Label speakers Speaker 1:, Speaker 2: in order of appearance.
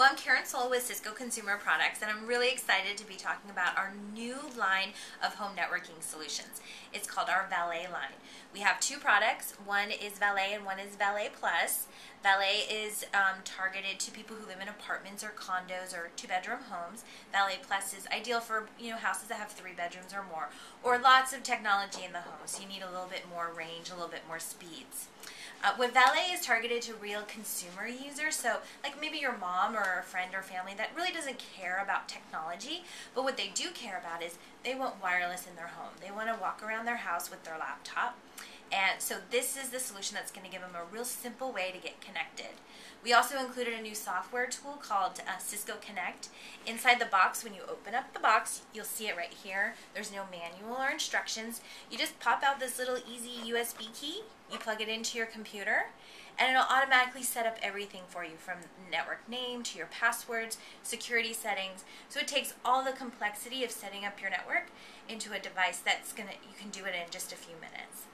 Speaker 1: Well, I'm Karen Sohl with Cisco Consumer Products, and I'm really excited to be talking about our new line of home networking solutions. It's called our Valet line. We have two products. One is Valet and one is Valet Plus. Valet is um, targeted to people who live in apartments or condos or two-bedroom homes. Valet Plus is ideal for you know houses that have three bedrooms or more, or lots of technology in the home. So you need a little bit more range, a little bit more speeds. Uh, with Valet is targeted to real consumer users, so like maybe your mom or a friend or family that really doesn't care about technology, but what they do care about is they want wireless in their home. They want to walk around their house with their laptop. And so this is the solution that's going to give them a real simple way to get connected. We also included a new software tool called uh, Cisco Connect. Inside the box, when you open up the box, you'll see it right here. There's no manual or instructions. You just pop out this little easy USB key, you plug it into your computer, and it'll automatically set up everything for you from network name to your passwords, security settings. So it takes all the complexity of setting up your network into a device that's gonna you can do it in just a few minutes.